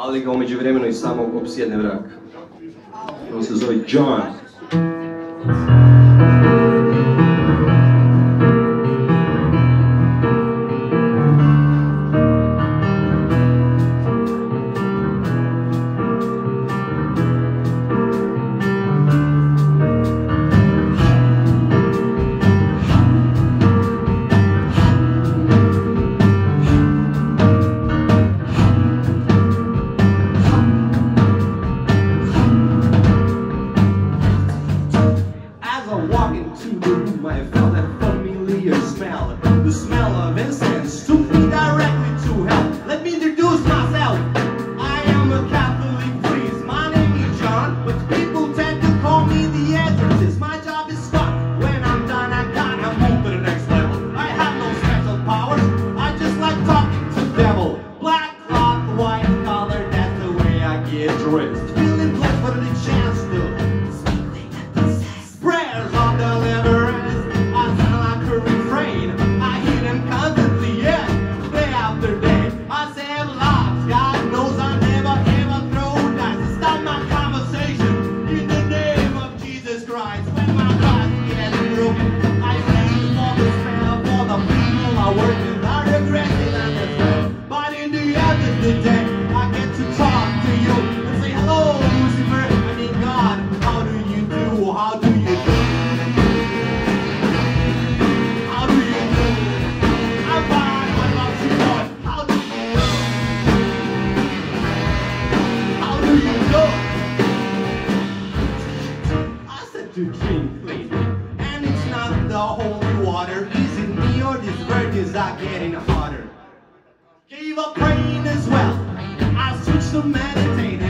ali ga umeđu vremenu i samog obsjedne vraka. On se zove John. I felt that familiar smell, the smell of incense, took me directly to hell. Let me introduce myself. I am a Catholic priest. My name is John, but people tend to call me the Exorcist. My job is fun. When I'm done, I gotta move to the next level. I have no special powers. I just like talking to devil. to drink. And it's not the holy water, is it me or these is are getting hotter? Gave up praying as well, I switched to meditating.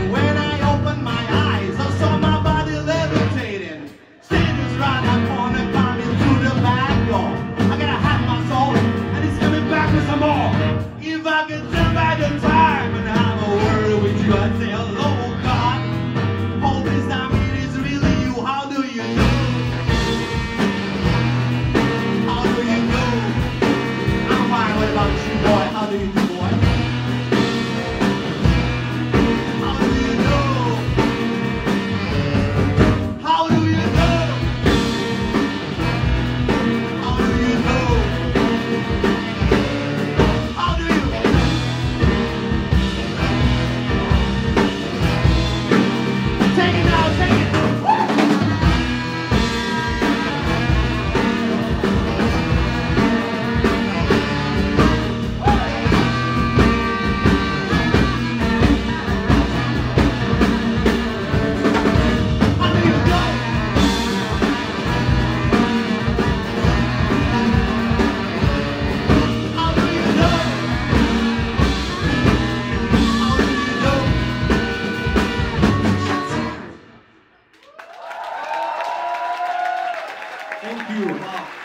Thank you.